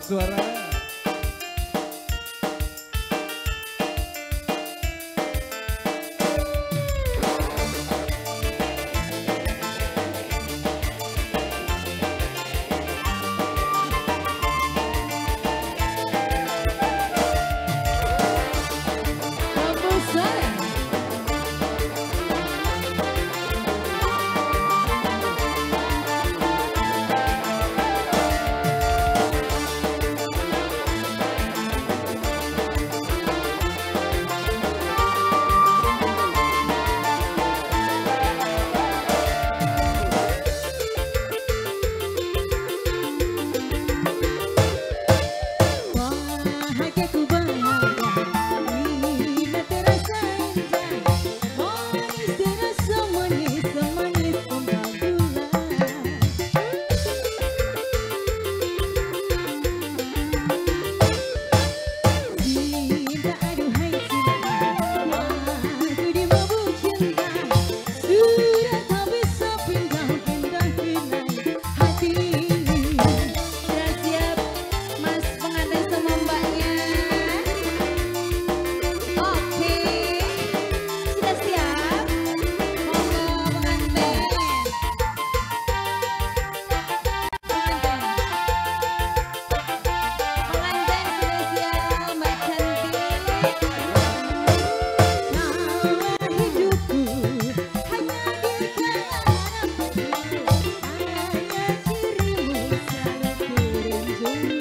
Suara. Thank.